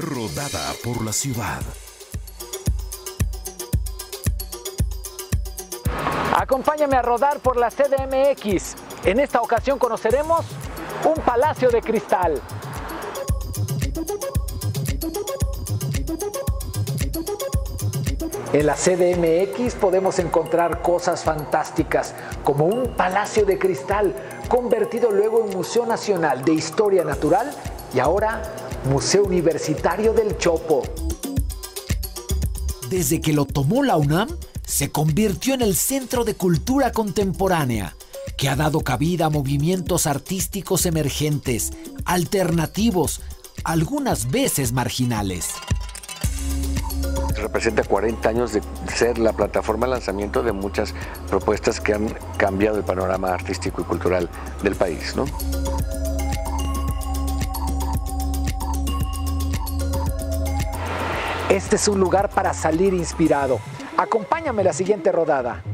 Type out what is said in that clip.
Rodada por la ciudad. Acompáñame a rodar por la CDMX. En esta ocasión conoceremos un palacio de cristal. En la CDMX podemos encontrar cosas fantásticas, como un palacio de cristal, convertido luego en Museo Nacional de Historia Natural y ahora Museo Universitario del Chopo. Desde que lo tomó la UNAM, se convirtió en el centro de cultura contemporánea, que ha dado cabida a movimientos artísticos emergentes, alternativos, algunas veces marginales. Representa 40 años de ser la plataforma de lanzamiento de muchas propuestas que han cambiado el panorama artístico y cultural del país. ¿no? Este es un lugar para salir inspirado. Acompáñame a la siguiente rodada.